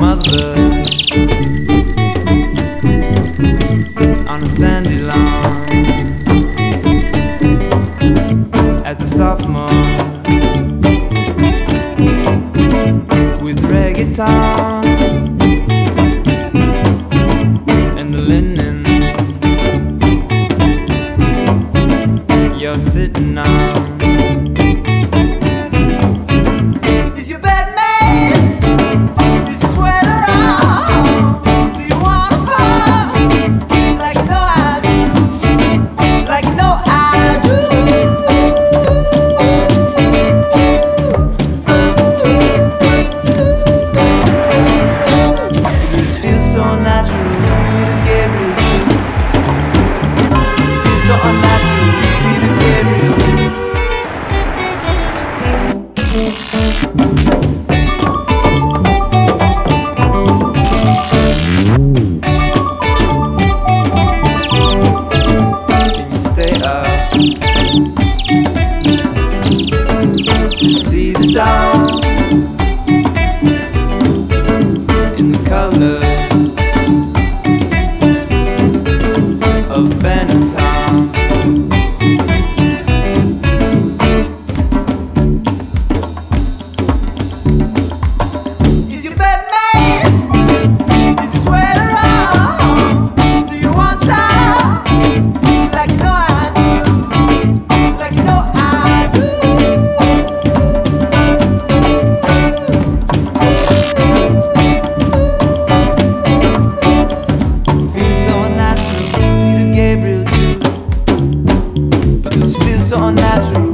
mother on a sandy lawn as a sophomore with reggae reggaeton and the linen. so unnatural Be the Gabriel Can you stay up? To see the dawn. Peter Gabriel too. But this feels so unnatural.